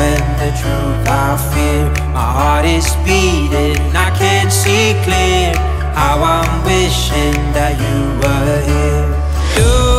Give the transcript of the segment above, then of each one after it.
and the truth I fear. My heart is beating, I can't see clear. How I'm wishing that you were here. You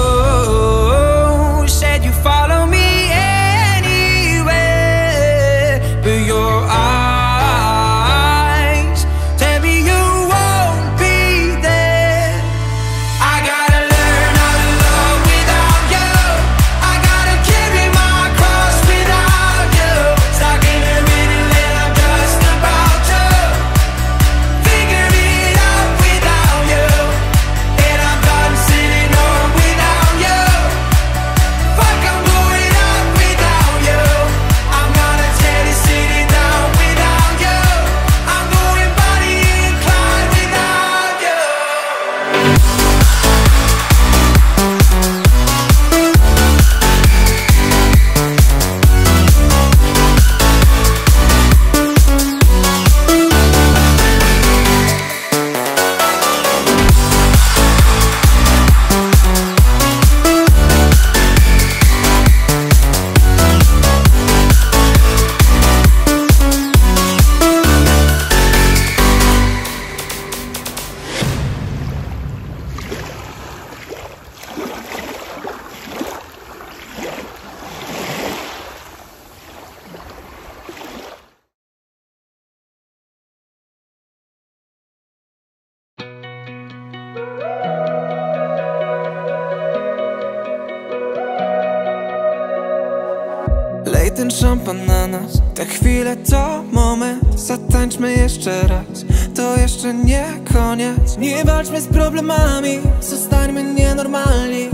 Lej ten szampan na nas Te chwile to moment. Zatańczmy jeszcze raz To jeszcze nie koniec. Nie walczmy z problemami Zostańmy nienormalni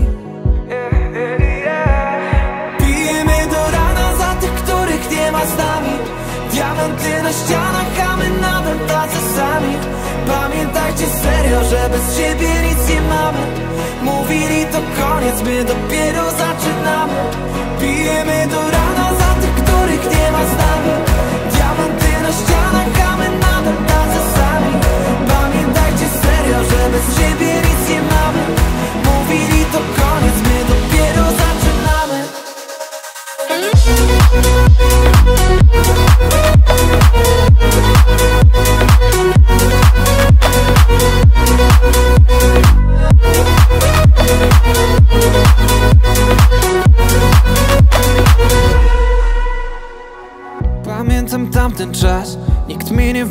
serio, że bez siebie nic nie mamy. Mówili to koniec, my dopiero zaczynamy. Pijemy do rana za tych, których nie ma z nami. Diamenty na ścianach,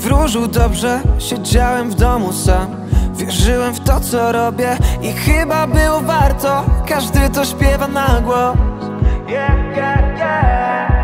Wróżył dobrze Siedziałem w domu sam. Wierzyłem w to co robię I chyba było warto. Każdy to śpiewa na głos. Pijemy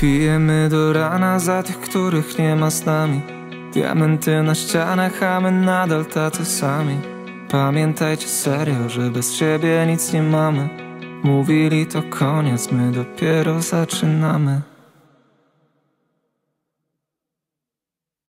Pijemy do rana za tych, których nie ma z nami. Diamenty na ścianach, a my nadal tacy sami. Pamiętajcie serio, że bez ciebie nic nie mamy. Mówili to koniec, my dopiero zaczynamy.